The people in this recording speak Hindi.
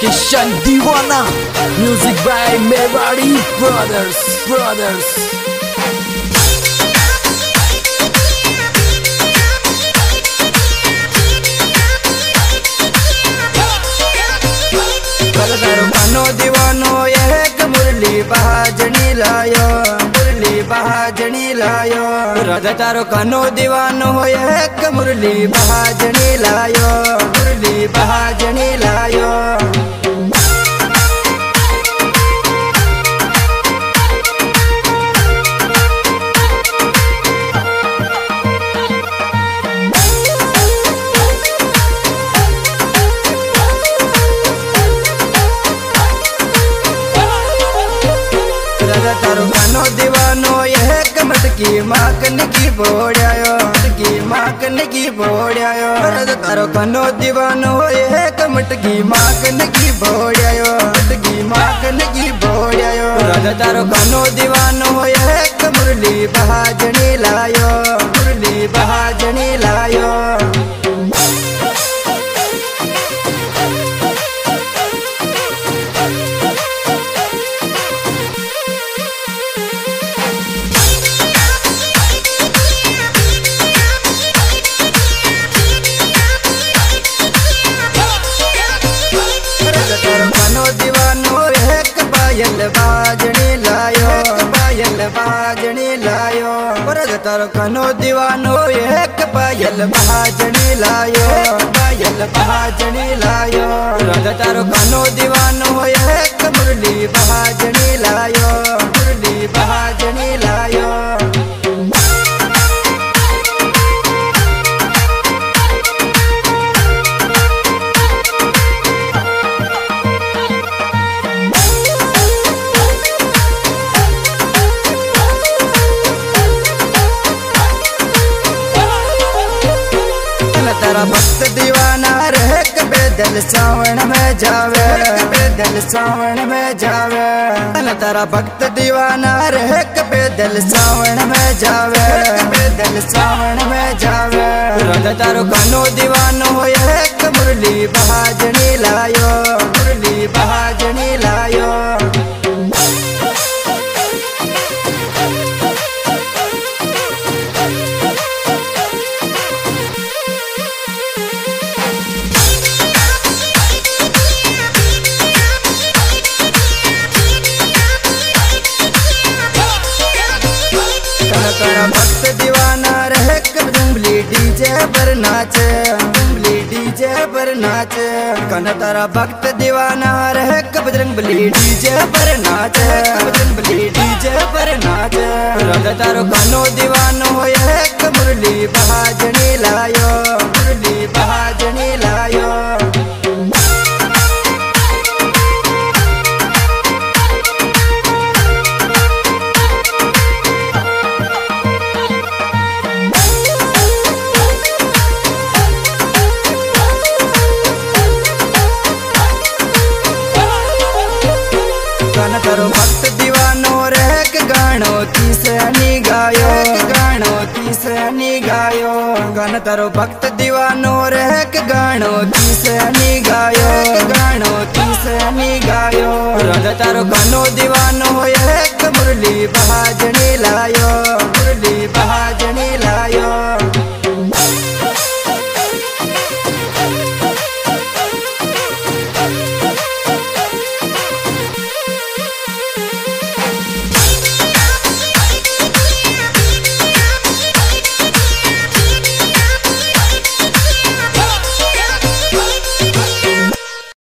किशन दीवाना music by Mewari brothers brothers मनो दीवानो एक मुरली बहाजनी लायो। मुरली बहाजनी लायो। राजा तारो कनो दीवानो एक मुरली बहाजनी लायो। मुरली बहाजनी लायो। मटकी माकन की बोड़ायो की माकन की बोड़ायो तारो कनो दीवानो, एक मटकी माकन की बोड़ायो की माकन की बोड़ायो तारो कनो दीवानो, एक मुरली बहाजनी लायो, मुरली बहाजनी लायो। तर कनो दीवानो, एक पायल भाजनी लायो पायल भाजनी लायो। राजा तारो कनो दीवानो, एक मुरली भाजनी लायो, मुरली तेरा भक्त दीवाना रह कबे बेदल सावन में जावे बेदल सावन में जावे तेरा भक्त दीवाना रह कबे बेदल सावन में जावे बेदल सावन में जावे रंग तारो कानो दीवानो एक मुरली बहाजनी भक्त दीवाना रह कब जुमली डीजे पर नाचे। जुमली डीजे पर नाचे। कन तारा भक्त दीवाना रह कब जुमली डीजे पर नाचे। कब जुमली डीजे पर नाचे। रंग तारो कानो दीवानो, एक मुरली बहाजनी लायो। भक्त दीवानो रह गानो तीसनी गायो गानो तीसनी गायो रंग तारो गानो दीवानो एक मुरली बहाजनी